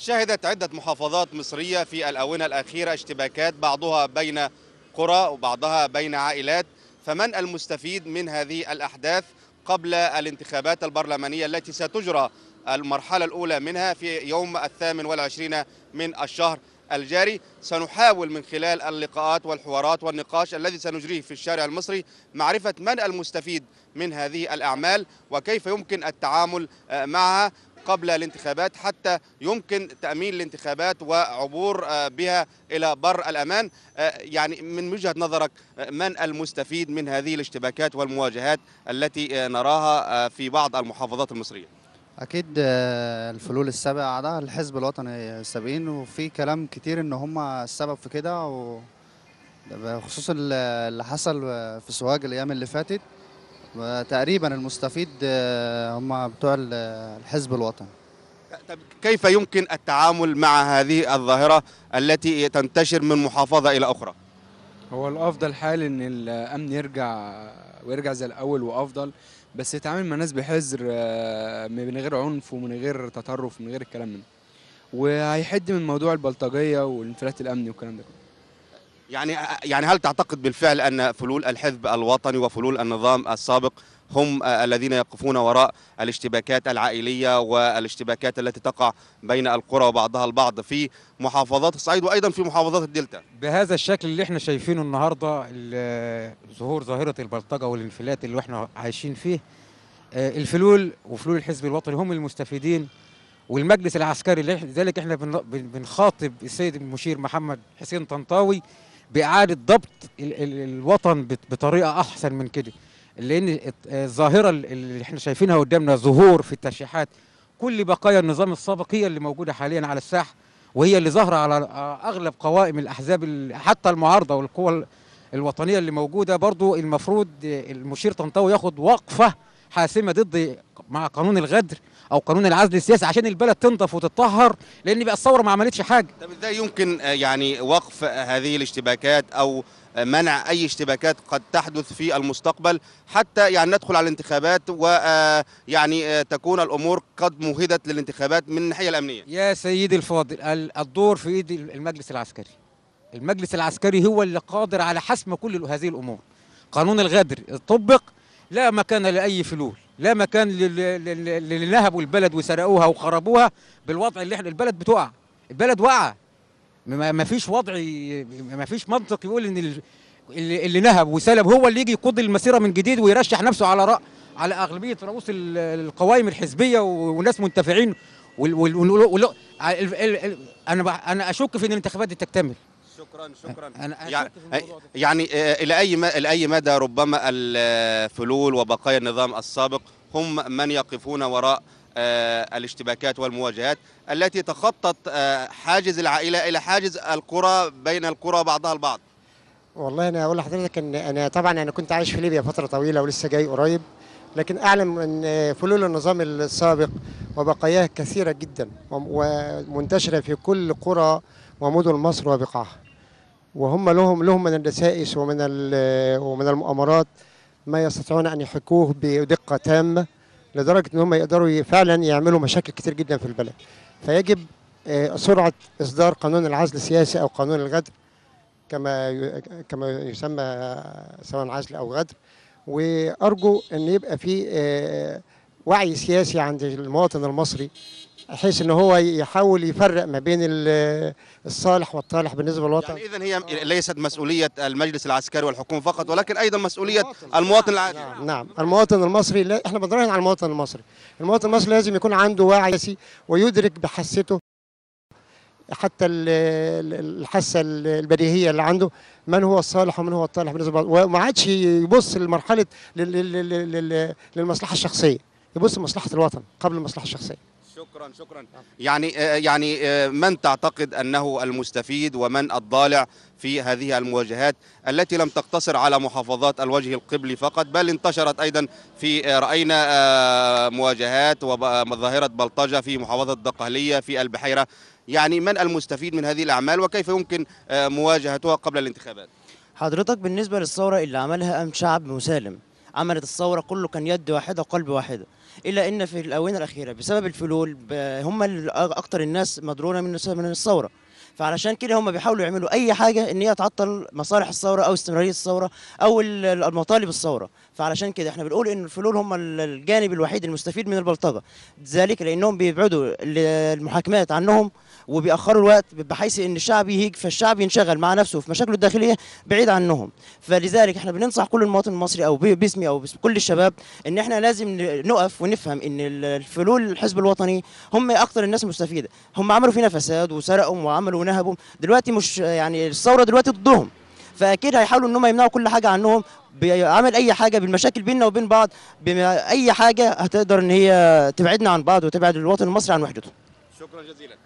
شهدت عدة محافظات مصرية في الآونة الأخيرة اشتباكات بعضها بين قرى وبعضها بين عائلات. فمن المستفيد من هذه الأحداث قبل الانتخابات البرلمانية التي ستجرى المرحلة الأولى منها في يوم الثامن والعشرين من الشهر الجاري سنحاول من خلال اللقاءات والحوارات والنقاش الذي سنجريه في الشارع المصري معرفة من المستفيد من هذه الأعمال وكيف يمكن التعامل معها. قبل الانتخابات حتى يمكن تأمين الانتخابات وعبور بها إلى بر الأمان. يعني من وجهة نظرك من المستفيد من هذه الاشتباكات والمواجهات التي نراها في بعض المحافظات المصرية؟ أكيد آه، الفلول السابقة عدا الحزب الوطني السابقين وفي كلام كتير إن هم السبب في كده و بخصوص ال- اللي حصل في سوهاج الأيام اللي فاتت. وتقريبا المستفيد آه، هم بتوع ال- الحزب الوطني. طب كيف يمكن التعامل مع هذه الظاهرة التي تنتشر من محافظة إلى أخرى؟ هو الأفضل حال إن الأمن يرجع ويرجع زي الأول وأفضل بس يتعامل مع الناس بحذر آه، من غير عنف ومن غير تطرف من غير الكلام ده. وهيحد من موضوع البلطجية والانفلات الأمني والكلام ده. كله يعني يعني هل تعتقد بالفعل أن فلول الحزب الوطني وفلول النظام السابق هم الذين يقفون وراء الاشتباكات العائلية والاشتباكات التي تقع بين القرى وبعضها البعض في محافظات الصعيد وأيضا في محافظات الدلتا؟ بهذا الشكل اللي إحنا شايفينه النهارده ال- ظهور ظاهرة البلطجة والانفلات اللي إحنا عايشين فيه آه، الفلول وفلول الحزب الوطني هم المستفيدين والمجلس العسكري لذلك إحنا بن- بن- بنخاطب السيد المشير محمد حسين طنطاوي بإعادة ضبط ال- ال- الوطن بطريقة أحسن من كده. لأن الظاهرة ال- اللي إحنا شايفينها قدامنا ظهور في الترشيحات كل بقايا النظام السابق هي اللي موجودة حاليا على الساحة وهي اللي ظاهرة على أغلب قوائم الأحزاب ال- حتى المعارضة والقوى ال- الوطنية اللي موجودة. برضو المفروض المشير طنطاوي ياخد وقفة حاسمة ضد مع قانون الغدر أو قانون العزل السياسي عشان البلد تنضف وتتطهر لأن بقى الثورة ما عملتش حاجة. طب إزاي يمكن آه، يعني وقف هذه الاشتباكات أو آه، منع أي اشتباكات قد تحدث في المستقبل حتى يعني ندخل على الانتخابات ويعني تكون الأمور قد مهدت للانتخابات من الناحية الأمنية؟ يا سيدي الفاضل ال- الدور في إيد المجلس العسكري. المجلس العسكري هو اللي قادر على حسم كل هذه الأمور. قانون الغدر طبق لا مكان لأي فلول. لا مكان لل- لل- للي نهبوا البلد وسرقوها وخربوها بالوضع اللي إحنا البلد بتقع. البلد واقعه ما فيش وضع ما فيش منطق يقول إن ال- اللي, نهب وسلب. هو اللي يجي يقود المسيرة من جديد ويرشح نفسه على رأ على أغلبية رؤوس ال- القوائم الحزبية وناس منتفعين. وال وال وال وال ال- ال- ال- أنا أنا أشك في إن الانتخابات دي تكتمل. شكرا شكرا. اشك يعني, في الموضوع ده. يعني إلى أي إلى أي مدى ربما الفلول وبقايا النظام السابق هم من يقفون وراء آه، الاشتباكات والمواجهات التي تخطت آه، حاجز العائلة إلى حاجز القرى بين القرى بعضها البعض؟ والله أنا أقول لحضرتك إن أنا طبعا أنا كنت عايش في ليبيا فترة طويلة ولسه جاي قريب لكن أعلم إن فلول النظام السابق وبقاياه كثيرة جدا ومنتشرة في كل قرى ومدن مصر وبقاعها. وهم لهم لهم من الدسائس ومن ومن المؤامرات ما يستطيعون أن يحكوه بدقة تامة لدرجة إن هم يقدروا فعلا يعملوا مشاكل كتير جدا في البلد. فيجب آه، سرعة إصدار قانون العزل السياسي أو قانون الغدر كما كما يسمى سواء عزل أو غدر. وأرجو إن يبقى في آه، وعي سياسي عند المواطن المصري بحيث إن هو يحاول يفرق ما بين ال- الصالح والطالح بالنسبة للوطن. يعني اذا هي ليست مسؤولية المجلس العسكري والحكومة فقط ولكن أيضا مسؤولية المواطن العادي. نعم نعم. المواطن المصري لا إحنا بنراهن على المواطن المصري. المواطن المصري لازم يكون عنده وعي ويدرك بحسته حتى ال- ال- الحاسة ال- البديهية اللي عنده من هو الصالح ومن هو الطالح بالنسبة وما عادش يبص لمرحلة لل- لل- لل- لل- للمصلحة الشخصية. يبص لمصلحة الوطن قبل المصلحة الشخصية. شكرا شكرا. يعني آه، يعني آه، من تعتقد أنه المستفيد ومن الضالع في هذه المواجهات التي لم تقتصر على محافظات الوجه القبلي فقط بل انتشرت أيضا في آه، رأينا مواجهات وظاهره بلطجة في محافظة الدقهلية في البحيرة. يعني من المستفيد من هذه الأعمال وكيف يمكن مواجهتها قبل الانتخابات؟ حضرتك بالنسبة للثورة اللي عملها قام شعب مسالم؟ عملت الثورة كله كان يد واحدة وقلب واحدة إلا إن في الأونة الأخيرة بسبب الفلول هم أكتر الناس مضرورة من الثورة. فعلشان كده هم بيحاولوا يعملوا أي حاجة إن هي تعطل مصالح الثورة أو استمرارية الثورة أو ال- ال- المطالب الثورة. فعلشان كده إحنا بنقول إن الفلول هم ال- الجانب الوحيد المستفيد من البلطجة. ذلك لأنهم بيبعدوا ال- المحاكمات عنهم وبيأخروا الوقت بحيث إن الشعب يهيج فالشعب ينشغل مع نفسه في مشاكله الداخلية بعيد عنهم. فلذلك إحنا بننصح كل المواطن المصري أو باسمي أو باسم كل الشباب إن إحنا لازم نقف ونفهم إن ال- الفلول الحزب الوطني هم أكتر الناس المستفيدة. هم عملوا فينا فساد وسرقوا وعملوا ونهبوا دلوقتي مش يعني الثورة دلوقتي ضدهم. فأكيد هيحاولوا إن هم يمنعوا كل حاجة عنهم بعمل أي حاجة بالمشاكل بيننا وبين بعض بما- أي حاجة هتقدر إن هي تبعدنا عن بعض وتبعد الوطن المصري عن وحدته. شكرا جزيلا.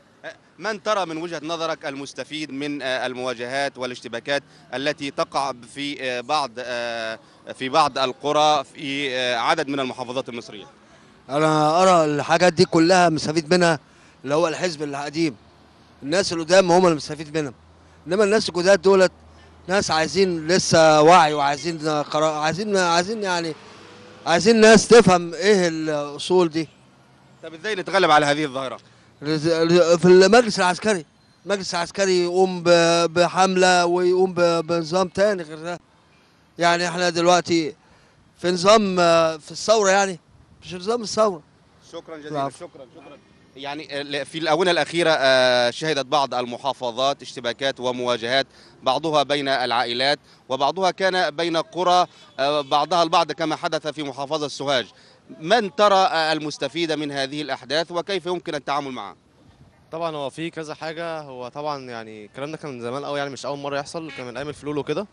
من ترى من وجهة نظرك المستفيد من المواجهات والاشتباكات التي تقع في بعض في بعض القرى في عدد من المحافظات المصرية؟ أنا أرى الحاجات دي كلها مستفيد منها اللي هو الحزب القديم. الناس اللي قدام هم اللي مستفيد منهم. إنما الناس الجداد دولت ناس عايزين لسه وعي وعايزين قرار عايزين عايزين يعني عايزين ناس تفهم إيه الأصول دي. طب إزاي نتغلب على هذه الظاهرة؟ في المجلس العسكري المجلس العسكري يقوم بحملة ويقوم بنظام تاني غير ده. يعني إحنا دلوقتي في نظام في الثورة يعني مش نظام الثورة. شكرا جزيلا. شكرا شكرا. يعني آه، في الآونة الأخيرة آه، شهدت بعض المحافظات اشتباكات ومواجهات بعضها بين العائلات وبعضها كان بين قرى آه، بعضها البعض كما حدث في محافظة سوهاج. من ترى آه، المستفيد من هذه الأحداث وكيف يمكن التعامل معها؟ طبعا هو في كذا حاجة. هو طبعا يعني الكلام ده كان زمان قوي يعني مش أول مرة يحصل كان من أيام الفلول وكده.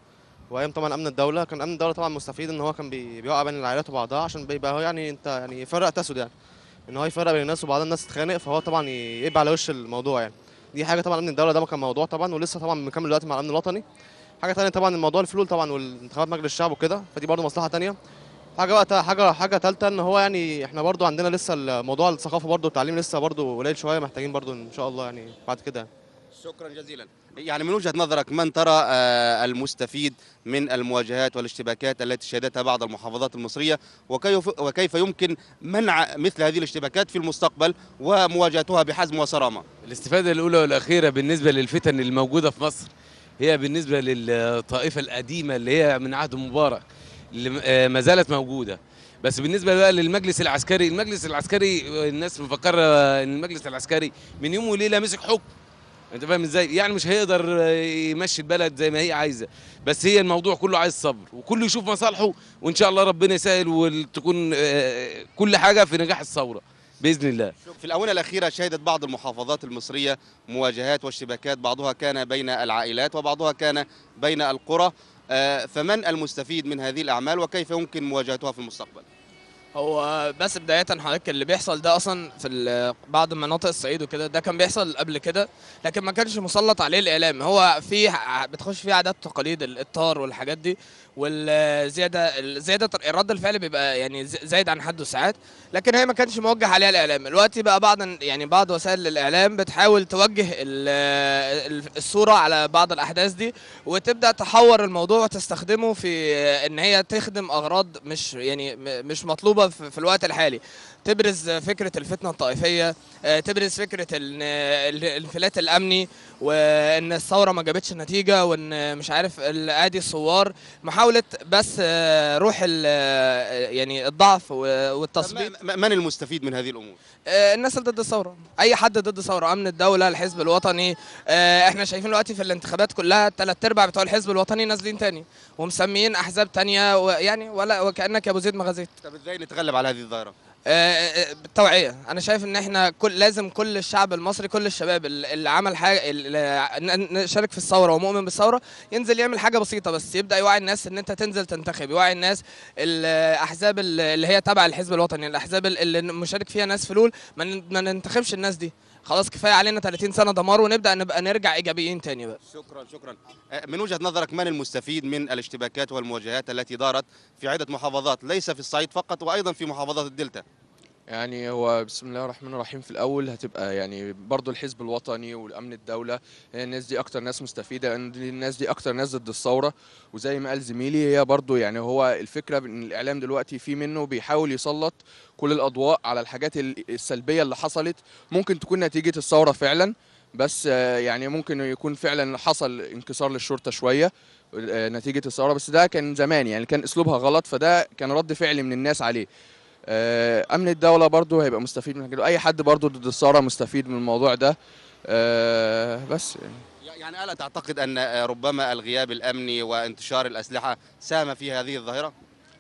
وأيام طبعا أمن الدولة. كان أمن الدولة طبعا مستفيد إن هو كان بي- بيوقع بين العائلات وبعضها عشان بيبقى هو يعني أنت يعني يفرق تسد يعني. إن هو يفرق بين الناس وبعضها الناس تتخانق فهو طبعا يبقى على وش الموضوع يعني. دي حاجة طبعا امن الدولة ده كان موضوع طبعا ولسه طبعا مكمل دلوقتي مع الأمن الوطني. حاجة ثانية طبعا الموضوع الفلول طبعا والانتخابات مجلس الشعب وكده فدي برضه مصلحة ثانية حاجة بقى حاجة حاجة ثالثه إن هو يعني إحنا برضه عندنا لسه الموضوع الثقافة برضه والتعليم لسه برضه قليل شوية محتاجين برضه إن شاء الله يعني بعد كده شكرا جزيلا. يعني من وجهة نظرك من ترى آه، المستفيد من المواجهات والاشتباكات التي شهدتها بعض المحافظات المصرية؟ وكيف يمكن منع مثل هذه الاشتباكات في المستقبل ومواجهتها بحزم وصرامة؟ الاستفادة الأولى والأخيرة بالنسبة للفتن الموجودة في مصر هي بالنسبة للطائفة القديمة اللي هي من عهد مبارك اللي آه، ما زالت موجودة. بس بالنسبة بقى للمجلس العسكري المجلس العسكري الناس مفكرة إن المجلس العسكري من يوم وليلة مسك حكم. انت فاهم إزاي؟ يعني مش هيقدر يمشي البلد زي ما هي عايزة. بس هي الموضوع كله عايز صبر وكله يشوف مصالحه وإن شاء الله ربنا يسهل وتكون آه، كل حاجة في نجاح الثورة بإذن الله. في الآونة الأخيرة شهدت بعض المحافظات المصرية مواجهات واشتباكات بعضها كان بين العائلات وبعضها كان بين القرى. آه، فمن المستفيد من هذه الأعمال وكيف يمكن مواجهتها في المستقبل؟ هو بس بداية حضرتك اللي بيحصل ده أصلا في بعض مناطق الصعيد وكده ده كان بيحصل قبل كده لكن ما كانش مسلط عليه الإعلام. هو في بتخش فيه عادات وتقاليد الإطار والحاجات دي. والزيادة الزيادة رد الفعل بيبقى يعني زايد عن حده ساعات. لكن هي ما كانش موجه عليها الإعلام. دلوقتي بقى بعض يعني بعض وسائل الإعلام بتحاول توجه ال- ال- الصورة على بعض الأحداث دي وتبدأ تحور الموضوع وتستخدمه في إن هي تخدم أغراض مش يعني مش مطلوبة في الوقت الحالي. تبرز فكرة الفتنة الطائفية آه، تبرز فكرة ال- ال- الانفلات الأمني وإن الثورة ما جابتش نتيجه وإن مش عارف آدي الثوار محاوله بس آه، روح آه، يعني الضعف والتصبيط من المستفيد من هذه الأمور؟ آه، الناس اللي ضد الثورة. أي حد ضد الثورة أمن الدولة الحزب الوطني. إحنا شايفين دلوقتي في الانتخابات كلها ثلاث أرباع بتوع الحزب الوطني نازلين تاني ومسميين أحزاب تانية ويعني ولا وكأنك يا أبو زيد ما غزيت. طب إزاي نتغلب على هذه الظاهرة؟ آه، آه، بالتوعيه أنا شايف إن إحنا كل لازم كل الشعب المصري كل الشباب اللي عمل حاجة اللي شارك في الثورة ومؤمن بالثورة ينزل يعمل حاجة بسيطة بس يبدأ يوعي الناس إن أنت تنزل تنتخب يوعي الناس الاحزاب اللي هي تبع الحزب الوطني الأحزاب اللي مشارك فيها ناس فلول ما ننتخبش الناس دي. خلاص كفاية علينا 30 سنة دمار ونبدأ نبقى نرجع إيجابيين تاني بقى. شكرا شكرا. آه، من وجهة نظرك من المستفيد من الاشتباكات والمواجهات التي دارت في عدة محافظات ليس في الصعيد فقط وأيضا في محافظات الدلتا؟ يعني هو بسم الله الرحمن الرحيم. في الأول هتبقى يعني برضو الحزب الوطني والأمن الدولة الناس دي أكتر ناس مستفيدة الناس دي أكتر ناس ضد الثورة. وزي ما قال زميلي هي برضو يعني هو الفكرة ان الإعلام دلوقتي في منه بيحاول يسلط كل الأضواء على الحاجات ال- السلبية اللي حصلت. ممكن تكون نتيجة الثورة فعلا بس يعني ممكن يكون فعلا حصل انكسار للشرطة شوية آه، نتيجة الثورة. بس ده كان زمان يعني كان أسلوبها غلط فده كان رد فعل من الناس عليه. أمن الدولة برضو هيبقى مستفيد من كده أي حد برضو ضد الثورة مستفيد من الموضوع ده. آه، بس يعني. يعني ألا تعتقد أن ربما الغياب الأمني وانتشار الأسلحة ساهم في هذه الظاهرة؟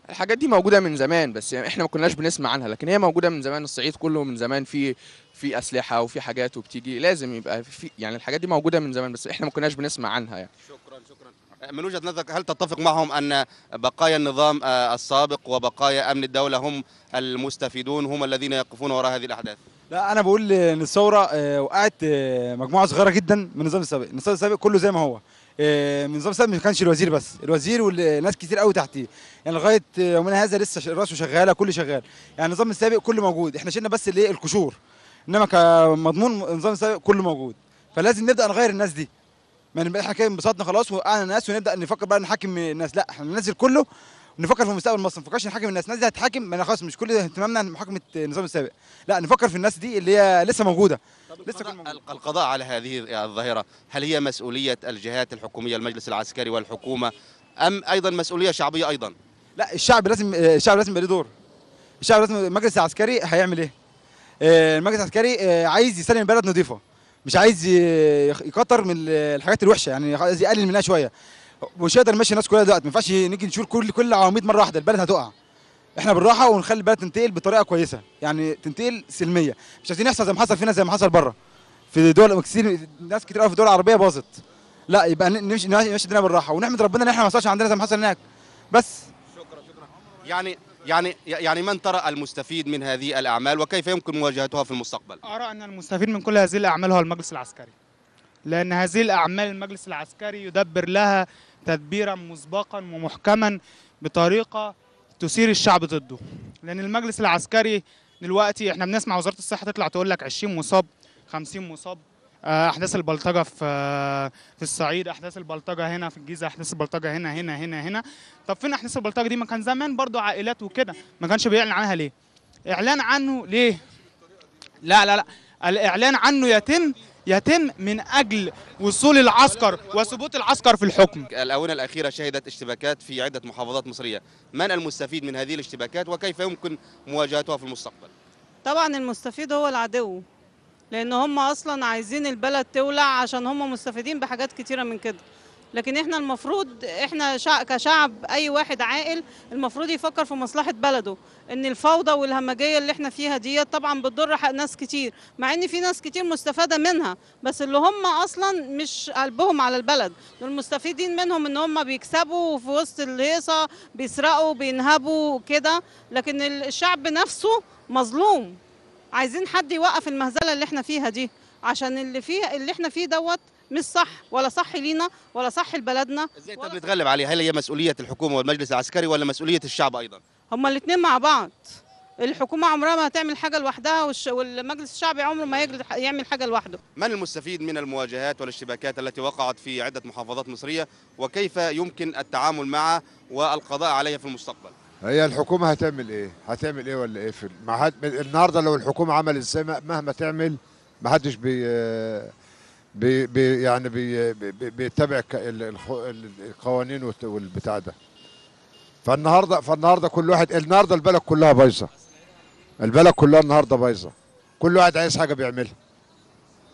الحاجات دي موجودة من زمان بس يعني إحنا ما كناش بنسمع عنها لكن هي موجودة من زمان. الصعيد كله من زمان في في أسلحة وفي حاجات وبتيجي. لازم يبقى في يعني الحاجات دي موجودة من زمان بس إحنا ما كناش بنسمع عنها يعني. شكرا شكرا. من وجهة نظرك هل تتفق معهم أن بقايا النظام آه، السابق وبقايا أمن الدولة هم المستفيدون هم الذين يقفون وراء هذه الأحداث؟ لا أنا بقول ان الثوره آه، وقعت آه، مجموعة صغيرة جدا من النظام السابق. النظام السابق كله زي ما هو. من النظام السابق ما كانش الوزير بس. الوزير والناس كتير قوي تحتيه. يعني لغاية يومنا هذا لسه رأسه شغالة كله شغال. يعني النظام السابق كله موجود. إحنا شلنا بس الايه القشور. إنما كمضمون النظام السابق كله موجود. فلازم نبدأ نغير الناس دي. ما إحنا كده انبسطنا خلاص وقعنا الناس ونبدأ نفكر بقى نحاكم الناس. لا إحنا ننزل كله ونفكر في مستقبل مصر. ما نفكرش نحاكم الناس. الناس دي هتحاكم ما خلاص مش كل اهتمامنا محاكمة النظام السابق. لا نفكر في الناس دي اللي هي لسه موجودة. لسه كل موجودة. القضاء على هذه الظاهرة هل هي مسؤولية الجهات الحكومية المجلس العسكري والحكومة أم أيضا مسؤولية شعبية أيضا؟ لا الشعب لازم الشعب لازم يبقى له دور. الشعب لازم المجلس العسكري هيعمل إيه؟ آه، المجلس العسكري آه، عايز يسلم البلد نظيفة. مش عايز يكتر من الحاجات الوحشة يعني عايز يقلل منها شوية. مش هيقدر يمشي الناس كلها دلوقتي ما ينفعش نيجي نشيل كل كل العواميد مرة واحدة البلد هتقع. إحنا بالراحة ونخلي البلد تنتقل بطريقة كويسة يعني تنتقل سلمية. مش عايزين يحصل زي ما حصل فينا زي ما حصل بره في دول كتير ناس كتير قوي في الدول العربيه باظت. لا يبقى نمشي نمشي الدنيا بالراحة ونحمد ربنا إن إحنا ما حصلش عندنا زي ما حصل هناك. بس. يعني يعني يعني من ترى المستفيد من هذه الأعمال وكيف يمكن مواجهتها في المستقبل؟ أرى أن المستفيد من كل هذه الأعمال هو المجلس العسكري. لأن هذه الأعمال المجلس العسكري يدبر لها تدبيرا مسبقا ومحكما بطريقة تثير الشعب ضده. لأن المجلس العسكري دلوقتي إحنا بنسمع وزارة الصحة تطلع تقول لك 20 مصاب 50 مصاب. آه، أحداث البلطجة في آه، في الصعيد أحداث البلطجة هنا في الجيزة أحداث البلطجة هنا هنا هنا هنا. طب فين أحداث البلطجة دي؟ ما كان زمان برضو عائلات وكده. ما كانش بيعلن عنها ليه؟ إعلان عنه ليه؟ لا لا لا. الإعلان عنه يتم يتم من أجل وصول العسكر وثبوت العسكر في الحكم. الآونة الأخيرة شهدت اشتباكات في عدة محافظات مصرية. من المستفيد من هذه الاشتباكات وكيف يمكن مواجهتها في المستقبل؟ طبعا المستفيد هو العدو. لأن هم أصلا عايزين البلد تولع عشان هم مستفيدين بحاجات كتيرة من كده. لكن إحنا المفروض إحنا شع... كشعب اي واحد عاقل المفروض يفكر في مصلحة بلده. ان الفوضى والهمجية اللي إحنا فيها دي طبعا بتضر حق ناس كتير مع ان في ناس كتير مستفادة منها بس اللي هم أصلا مش قلبهم على البلد. المستفيدين منهم ان هم بيكسبوا وفي وسط الهيصة بيسرقوا بينهبوا كده. لكن ال- الشعب نفسه مظلوم. عايزين حد يوقف المهزلة اللي إحنا فيها دي عشان اللي فيها اللي إحنا فيه دوت مش صح ولا صح لينا ولا صح لبلدنا إزاي طب نتغلب عليها؟ هل هي مسؤولية الحكومة والمجلس العسكري ولا مسؤولية الشعب أيضا؟ هما الاثنين مع بعض الحكومة عمرها ما هتعمل حاجة لوحدها والش... والمجلس الشعبي عمره ما يجري يعمل حاجة لوحده من المستفيد من المواجهات والاشتباكات التي وقعت في عدة محافظات مصرية وكيف يمكن التعامل معها والقضاء عليها في المستقبل؟ هي الحكومة هتعمل إيه؟ هتعمل إيه ولا إيه؟ في ما حد النهارده لو الحكومة عملت زي ما مهما تعمل ما حدش بي بي بي يعني بي بي بيتبع القوانين والبتاع ده. فالنهارده فالنهاردة كل واحد النهارده البلد كلها بايظة. البلد كلها النهارده بايظة. كل واحد عايز حاجة بيعملها.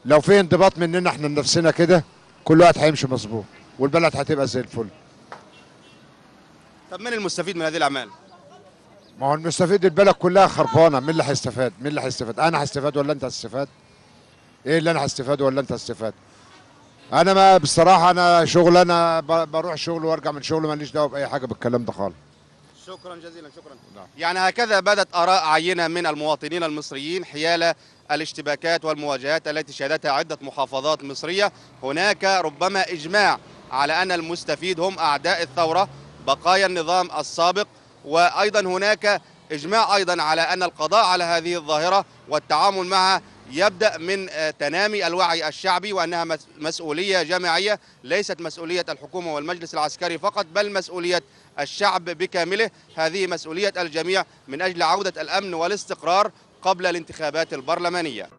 لو في انضباط مننا إحنا لنفسنا كده كل واحد هيمشي مظبوط والبلد هتبقى زي الفل. طب من المستفيد من هذه الأعمال؟ ما هو المستفيد البلد كلها خربانة مين اللي هيستفاد؟ مين اللي هيستفاد؟ أنا هستفاد ولا أنت هتستفاد؟ إيه اللي أنا هستفاد ولا أنت هتستفاد؟ أنا ما بصراحة أنا شغل أنا بروح شغل وأرجع من شغل ماليش دعوة بأي حاجة بالكلام ده خالص. شكرا جزيلا شكرا يعني هكذا بدت آراء عينة من المواطنين المصريين حيال الاشتباكات والمواجهات التي شهدتها عدة محافظات مصرية هناك ربما إجماع على أن المستفيد هم أعداء الثورة بقايا النظام السابق وأيضا هناك إجماع أيضا على أن القضاء على هذه الظاهرة والتعامل معها يبدأ من آه، تنامي الوعي الشعبي وأنها مس- مسؤولية جماعية ليست مسؤولية الحكومة والمجلس العسكري فقط بل مسؤولية الشعب بكامله. هذه مسؤولية الجميع من أجل عودة الأمن والاستقرار قبل الانتخابات البرلمانية.